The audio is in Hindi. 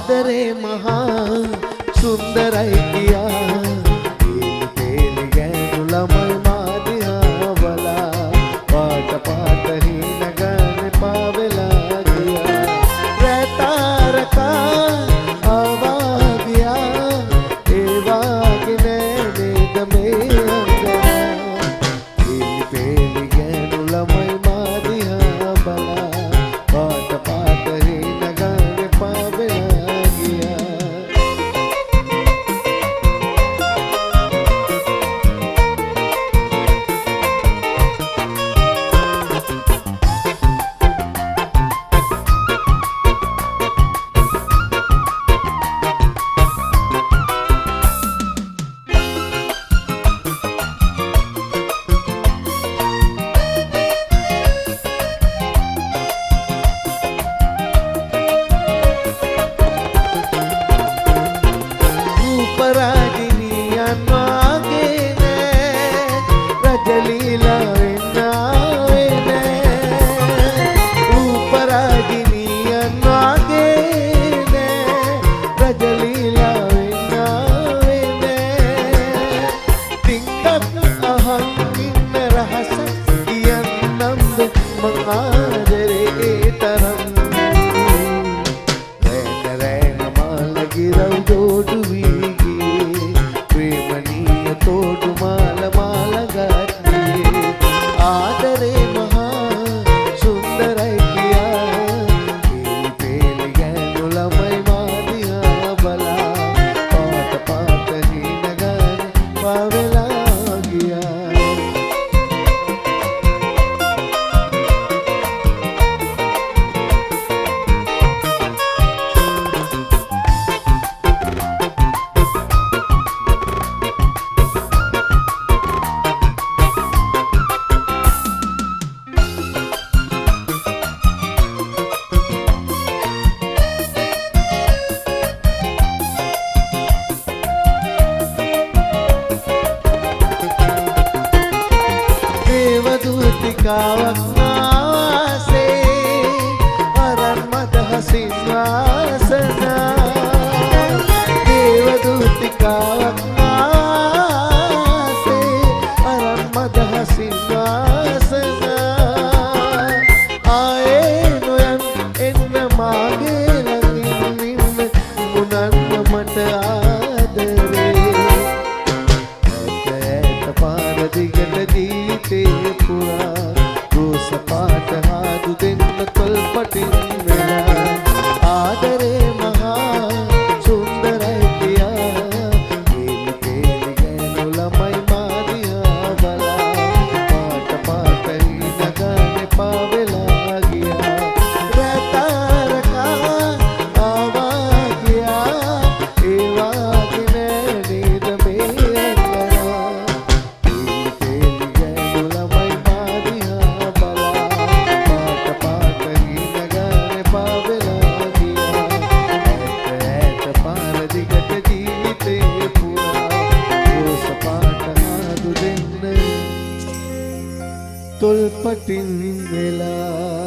आदरे महा सुंदर किया। Do we? ಕಾವಕ್ಕಾಸೆ ಅರಮದ ಸಿಂಹಾಸನ ದೇವದೂತಿ ಕಾವಕ್ಕಾಸೆ ಅರಮದ ಸಿಂಹ पति තොල්පටින් වෙලා